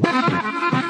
Bye.